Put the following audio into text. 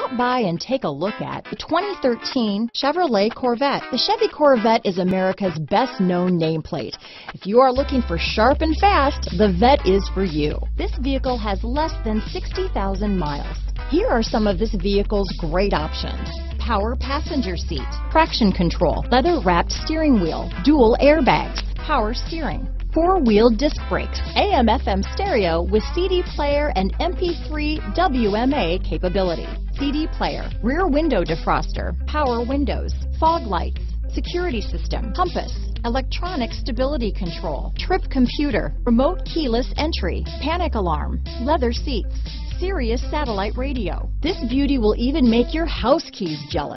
Stop by and take a look at the 2013 Chevrolet Corvette. The Chevy Corvette is America's best known nameplate. If you are looking for sharp and fast, the Vette is for you. This vehicle has less than 60,000 miles. Here are some of this vehicle's great options. Power passenger seat, traction control, leather wrapped steering wheel, dual airbags, power steering, four-wheel disc brakes, AM FM stereo with CD player and MP3 WMA capability, CD player, rear window defroster, power windows, fog lights, security system, compass, electronic stability control, trip computer, remote keyless entry, panic alarm, leather seats, Sirius satellite radio. This beauty will even make your house keys jealous.